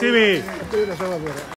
Bravissimi!